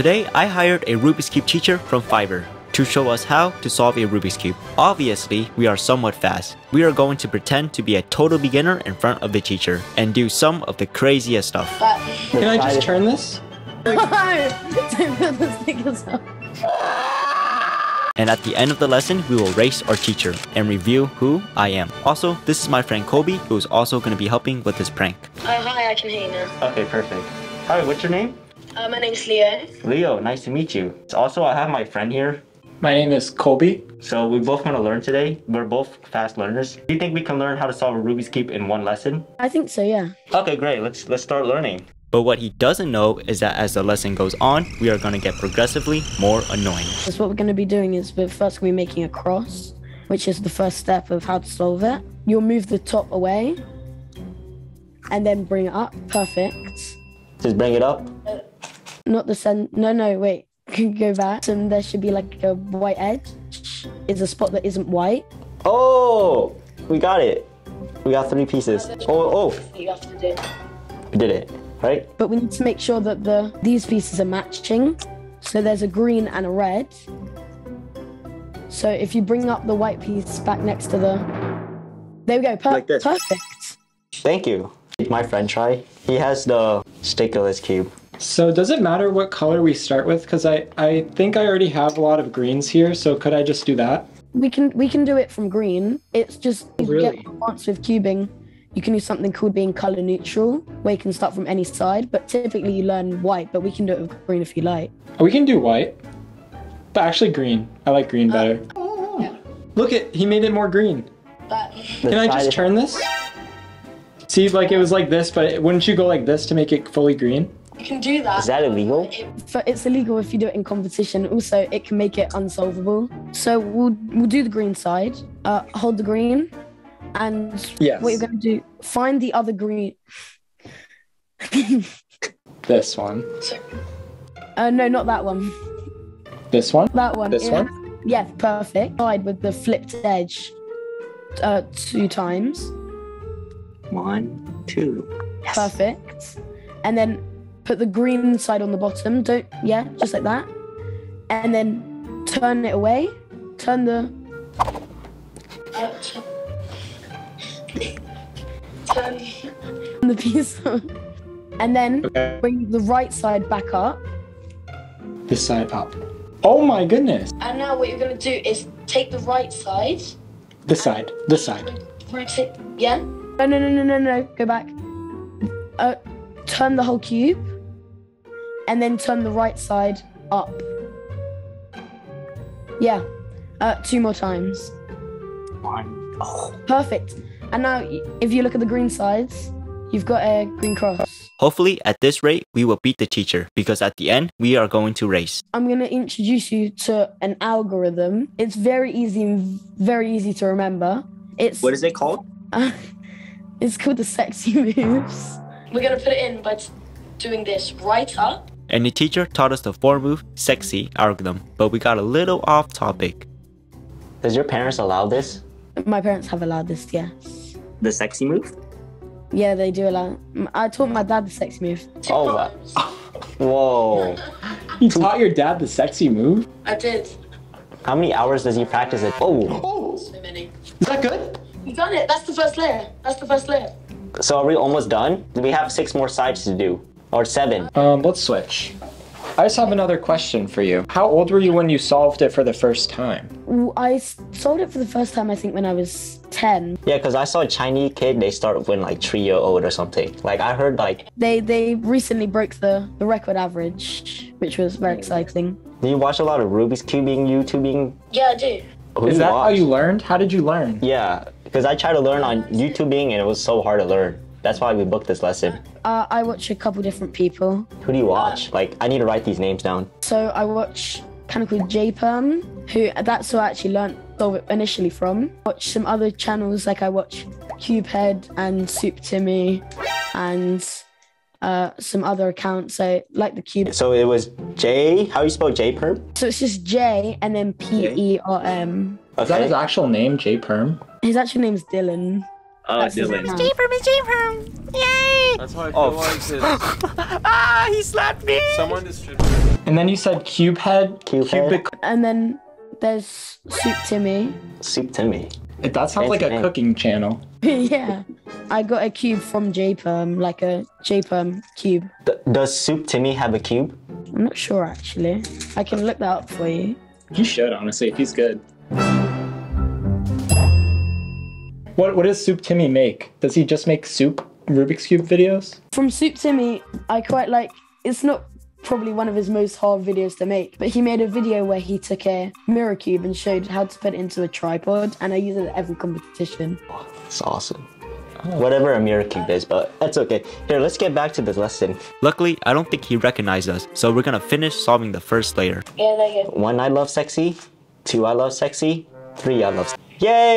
Today, I hired a Rubik's Cube teacher from Fiverr to show us how to solve a Rubik's Cube. Obviously, we are somewhat fast. We are going to pretend to be a total beginner in front of the teacher and do some of the craziest stuff. Can I just turn this? Don't put the stickers up. And at the end of the lesson, we will race our teacher and review who I am. Also, this is my friend Kobe, who is also going to be helping with this prank. Uh, hi, I can hear you now. Okay, perfect. Hi, what's your name? Uh, my name's Leo. Leo, nice to meet you. Also, I have my friend here. My name is Colby. So we both want to learn today. We're both fast learners. Do you think we can learn how to solve a Rubik's Cube in one lesson? I think so, yeah. Okay, great. Let's let's start learning. But what he doesn't know is that as the lesson goes on, we are going to get progressively more annoying. So what we're going to be doing is we're first going to be making a cross, which is the first step of how to solve it. You'll move the top away and then bring it up. Perfect. Just bring it up. Not the center. No, no, wait. Go back. And there should be like a white edge. Is a spot that isn't white. Oh, we got it. We got three pieces. Oh, oh, You have to do. we did it. Right? But we need to make sure that the these pieces are matching. So there's a green and a red. So if you bring up the white piece back next to the, there we go. Per- Like this. Perfect. Thank you. My friend try. He has the stickerless cube. So does it matter what color we start with? Because I, I think I already have a lot of greens here, so could I just do that? We can we can do it from green. It's just you Really? get advanced with cubing. You can do something called being color neutral, where you can start from any side. But typically you learn white, but we can do it with green if you like. Oh, we can do white. But actually green. I like green uh, better. Look at he made it more green. Can I just turn this? See, like it was like this, but wouldn't you go like this to make it fully green? You can do that. Is that illegal? But it's illegal if you do it in competition. Also, it can make it unsolvable. So we'll we'll do the green side. Uh, hold the green, and Yes. what you're gonna do? Find the other green. This one. Uh, no, not that one. This one? That one. This yeah. one? Yeah, perfect. Side with the flipped edge. Uh, two times. One, two. Perfect. And then put the green side on the bottom. Don't. Yeah, just like that. And then turn it away. Turn the. turn the piece. and then Okay. bring the right side back up. This side up. Oh my goodness. And now what you're gonna do is take the right side. This side. This side. Rotate. Yeah. No, no, no, no, no, no. Go back. Uh, turn the whole cube, and then turn the right side up. Yeah. Uh, two more times. One. Oh. Perfect. And now, if you look at the green sides, you've got a green cross. Hopefully, at this rate, we will beat the teacher because at the end, we are going to race. I'm going to introduce you to an algorithm. It's very easy and very easy to remember. It's What is it called? it's called the sexy moves. We're going to put it in by doing this right up. And the teacher taught us the four move sexy algorithm, but we got a little off topic. Does your parents allow this? My parents have allowed this, yes. The sexy move? Yeah, they do allow. I taught my dad the sexy move. Oh, wow. Whoa. You taught your dad the sexy move? I did. How many hours does he practice it? Oh. Oh, So many. is that good? You done it. That's the first layer. That's the first layer. So are we almost done? We have six more sides to do. Or seven. Um, let's switch. I just have another question for you. How old were you when you solved it for the first time? I solved it for the first time, I think, when I was 10. Yeah, because I saw a Chinese kid, they start when like three year old or something. Like I heard like, They they recently broke the, the record average, which was very exciting. do you watch a lot of Rubik's Cubing, YouTubing? Yeah, I do. Who Is do you that how you learned? How did you learn? Yeah, because I tried to learn on YouTubing and it was so hard to learn. That's why we booked this lesson. Uh, I watch a couple different people. Who do you watch? Like, I need to write these names down. So I watch kind of called JPerm, who that's who I actually learned solve it initially from. Watch some other channels like I watch Cubehead and Soup Timmy and uh, some other accounts. So like the Cube. So it was J. How you spell J perm? So it's just J and then P E R M. Is that his actual name, J Perm? His actual name's Dylan. Oh, That's his Dylan. account. That's how I feel Oh. like ah, he slapped me. Someone distribute. And then you said cube head. Cube head. And then there's Soup Timmy. Soup Timmy. That sounds like a name. cooking channel. yeah. I got a cube from JPerm, like a JPerm cube. D- does Soup Timmy have a cube? I'm not sure actually. I can look that up for you. He should honestly if he's good. What what does Soup Timmy make? Does he just make soup Rubik's cube videos? From Soup Timmy, I quite like it's not probably one of his most hard videos to make, but he made a video where he took a mirror cube and showed how to put it into a tripod, and I use it at every competition. It's awesome. Whatever a mirror cube is, but that's okay. Here, let's get back to this lesson. Luckily, I don't think he recognized us, so we're gonna finish solving the first layer. Yeah, there you go. One, I love sexy. Two, I love sexy. Three, I love. Yay!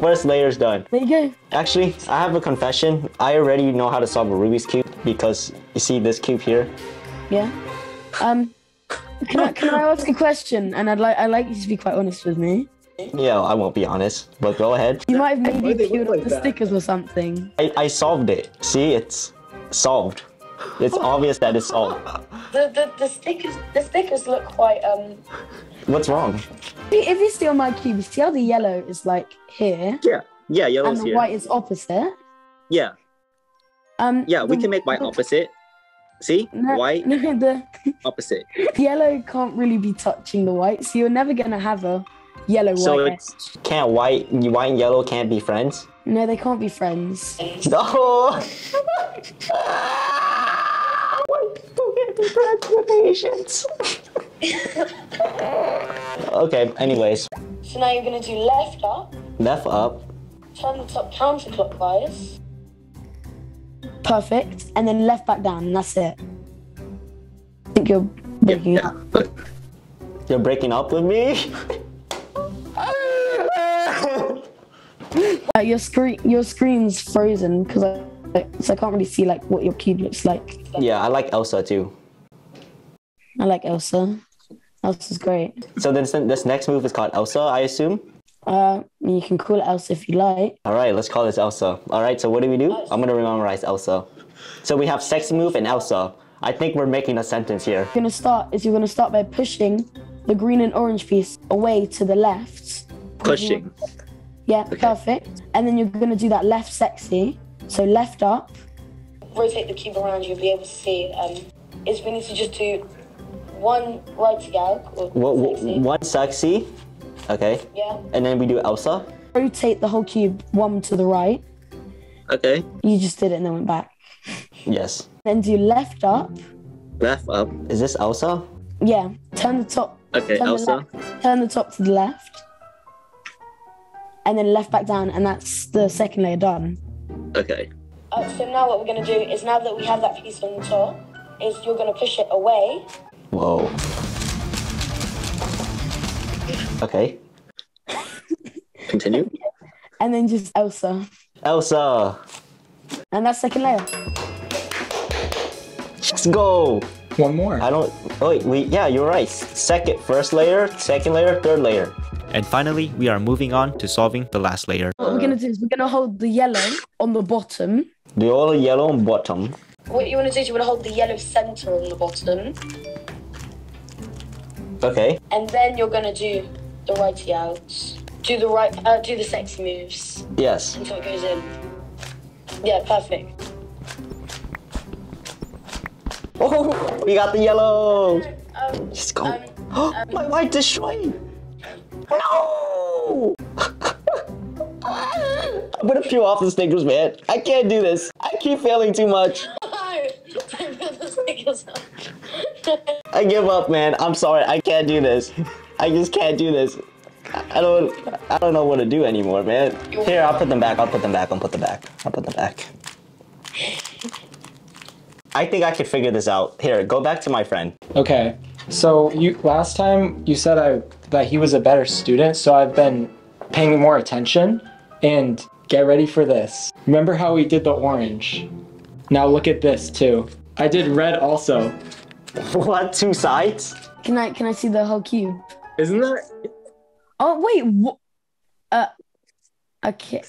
First layer's done. There you go. Actually, I have a confession. I already know how to solve a Rubik's cube because you see this cube here. Yeah. Um, can I, can I ask a question? And I'd like I'd like you to be quite honest with me. Yeah, I won't be honest, but go ahead. You might have Why maybe they peeled like the that? stickers or something. I, I solved it. See, it's solved. It's obvious that it's solved. The, the the stickers the stickers look quite um. What's wrong? If you see on my cube, you see how the yellow is like here Yeah, yeah, and the here. white is opposite. Yeah, Um. yeah, we the- can make white opposite. See, No, white No, the opposite. yellow can't really be touching the white, so you're never gonna have a yellow white. So white. it's Can't white, white and yellow can't be friends? No, they can't be friends. No! White people can't be friends with Asians. okay, anyways. So now you're gonna do left up, Left up. turn the top counterclockwise. Perfect, and then left back down, and that's it. I think you're breaking yeah. up. You're breaking up with me? Uh, your screen, your screen's frozen because I, so I can't really see like what your cube looks like. yeah, I like Elsa too. I like Elsa. Elsa's great. So this, this next move is called Elsa, I assume? Uh, you can call it Elsa if you like. All right, let's call this Elsa. All right, so what do we do? I'm gonna memorize Elsa. So we have sexy move and Elsa. I think we're making a sentence here. You're gonna start is you're gonna start by pushing the green and orange piece away to the left. Pushing. Yeah, perfect. And then you're gonna do that left sexy. So left up. Rotate the cube around, you'll be able to see. Um, is we need to just do one right gag or What, what, sexy. one sexy, okay, Yeah. and then we do Elsa. Rotate the whole cube one to the right. Okay, You just did it and then went back. Yes. Then do left up. left up. Is this Elsa? Yeah. Turn the top. Okay, turn Elsa. The left, turn the top to the left. And then left back down, and that's the second layer done. Okay, Uh, so now what we're going to do is now that we have that piece on the top, is you're going to push it away. Whoa. Okay. continue. And then just Elsa. Elsa, And that's second layer. let's go. One more. I don't. Oh wait, we. Yeah, you're right. Second, first layer, second layer, third layer. And finally, we are moving on to solving the last layer. What we're going to do is we're going to hold the yellow on the bottom. The all yellow on bottom. What you want to do is you want to hold the yellow center on the bottom. Okay. And then you're going to do the righty outs. Do the right, uh, do the sexy moves Yes. until it goes in. Yeah, perfect. Oh, we got the yellow. Um, Let's go. My white destroyed. No. I'm gonna peel off the stickers, man. I can't do this. I keep failing too much. I give up, man. I'm sorry. I can't do this. I just can't do this. I don't. I don't know what to do anymore, man. Here, I'll put them back. I'll put them back. I'll put them back. I'll put them back. I think I could figure this out. Here, go back to my friend. Okay. So you last time you said I that he was a better student, so I've been paying more attention and get ready for this. Remember how we did the orange? Now look at this too. I did red also. What? Two sides? Can I can I see the whole cube? Isn't that Oh wait, wh- uh, okay.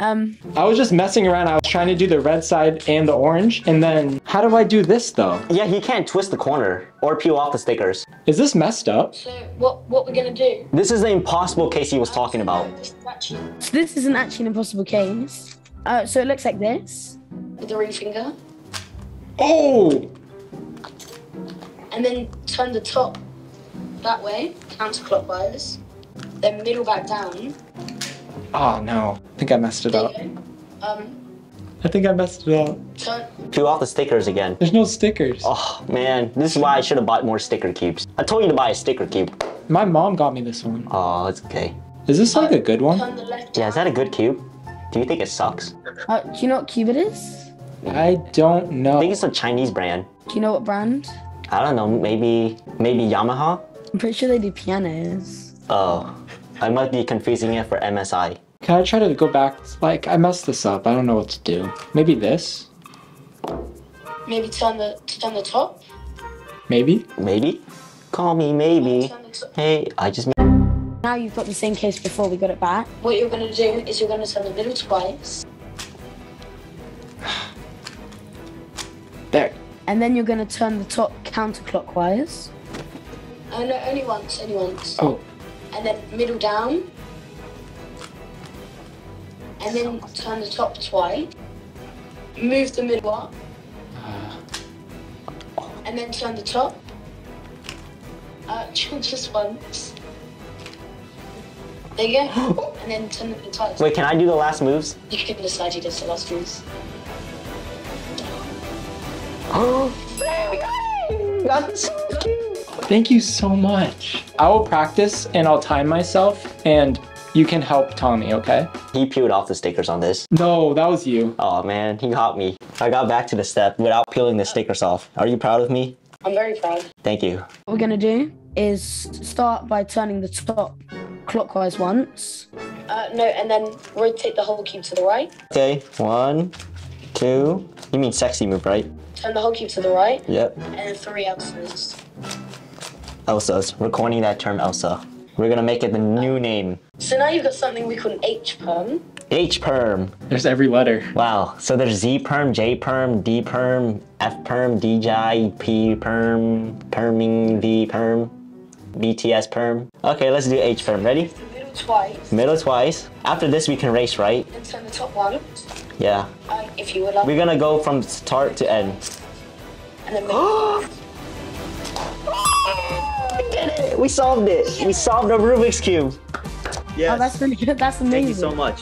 Um, I was just messing around. I was trying to do the red side and the orange. And then, how do I do this though? Yeah, he can't twist the corner or peel off the stickers. Is this messed up? So what what we're gonna do? This is the impossible case he was talking about. This is actually so this isn't actually an impossible case. Uh, so it looks like this. with the ring finger, Oh! And then turn the top that way, counterclockwise. Then middle back down. Oh no. I think I messed it There up. Um, I think I messed it up. turn. Peel off the stickers again. There's no stickers. Oh man, this is why I should have bought more sticker cubes. I told you to buy a sticker cube. My mom got me this one. Oh, it's okay. Is this like a good one? Turn the left. Yeah, is that a good cube? Do you think it sucks? Uh, do you know what cube it is? I don't know. I think it's a Chinese brand. Do you know what brand? I don't know, maybe maybe Yamaha? I'm pretty sure they do pianos. Oh, I might be confusing it for MSI. Can I try to go back? Like, I messed this up. I don't know what to do. Maybe this? Maybe turn the turn the top. Maybe? Maybe? Call me maybe. Turn the top. Hey, I just Now you've got the same case before we got it back. What you're gonna do is you're gonna turn the middle twice. And then you're going to turn the top counterclockwise. Oh no, only once, only once. Oh, And then middle down. And then turn the top twice. Move the middle up. And then turn the top. Uh, just once. There you go. and then turn the middle twice. Wait, can I do the last moves? You can decide you did the last moves. Thank you so much. I will practice and I'll time myself and you can help Tommy, okay? He peeled off the stickers on this. No, that was you. Oh man, he got me. I got back to the step without peeling the stickers off. Are you proud of me? I'm very proud. Thank you. What we're going to do is start by turning the top clockwise once. Uh, no, and then rotate the whole cube to the right. Okay, one, two. You mean sexy move, right? Turn the whole cube to the right. Yep. And three Elsa's. Elsa's. We're coining that term Elsa. We're gonna make it the new name. So now you've got something we call an H perm. H perm. There's every letter. Wow. So there's Z perm, J perm, D perm, F perm, DJ, P perm, perming V perm, BTS perm. Okay, let's do H perm. Ready? Middle twice. Middle twice. After this, we can race, right? And turn the top one. Yeah. Uh, if you would like. We're gonna go from start to end. And then middle. We did it! We solved it! We solved the Rubik's Cube! Yes. Oh, that's really good. That's amazing. Thank you so much.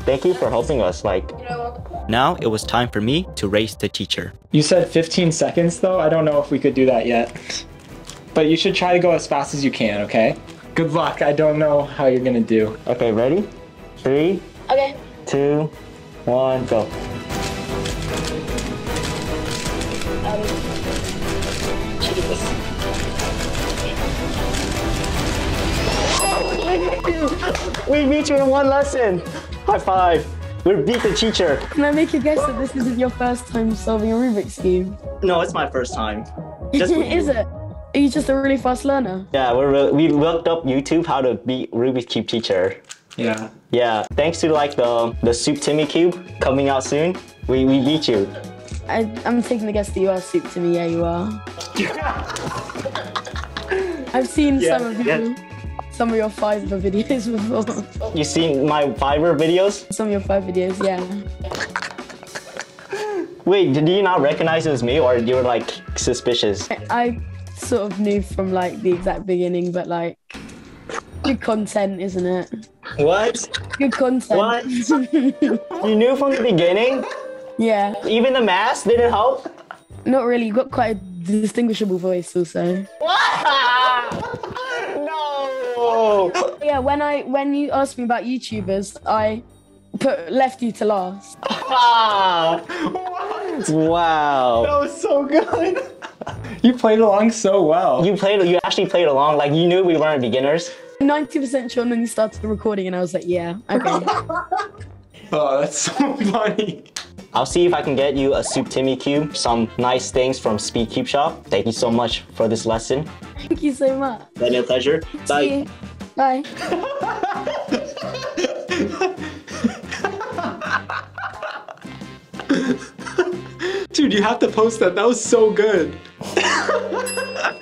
Thank you for helping us. Like, you know what? Now it was time for me to race the teacher. You said 15 seconds though. I don't know if we could do that yet. But you should try to go as fast as you can, okay? Good luck. I don't know how you're gonna do. okay, ready? Three, Okay. two, one, go. Um. Jesus. We beat you in one lesson! High five! We beat the teacher. Can I make a guess that this isn't your first time solving a Rubik's Cube? No, it's my first time. Just with Is you. it? Are you just a really fast learner? Yeah, we're re- we looked up YouTube how to beat Rubik's Cube teacher. Yeah. Yeah, thanks to like the the Soup Timmy Cube coming out soon, we, we beat you. I, I'm taking the guess that you are Soup Timmy. Yeah, you are. I've seen Yeah, some of yeah. your some of your Fiverr videos before. You seen my Fiverr videos? some of your Fiverr videos, yeah. Wait, did you not recognize it was me or you were like suspicious? I sort of knew from like the exact beginning, but like good content, isn't it? What? Good content. What? You knew from the beginning? yeah, Even the mask didn't help? not really. You got quite a distinguishable voice, also. no! Yeah, when I when you asked me about YouTubers, I put left you to last. Ah. Wow. That was so good. you played along so well. You played you actually played along, like you knew we weren't beginners. 90% sure, and then you started the recording, and I was like, yeah, okay. oh, that's so funny. I'll see if I can get you a Soup Timmy cube, some nice things from Speed Cube Shop. Thank you so much for this lesson. Thank you so much. It's been a pleasure. Bye. Bye. Dude, you have to post that. That was so good.